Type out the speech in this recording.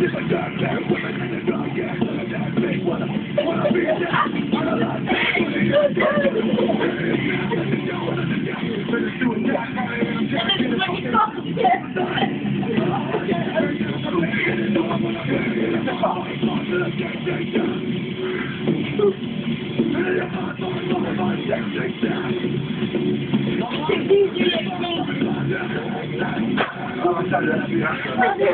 It's like dark man, women in the dark yeah, wanna wanna wanna be wanna wanna be. Thank you.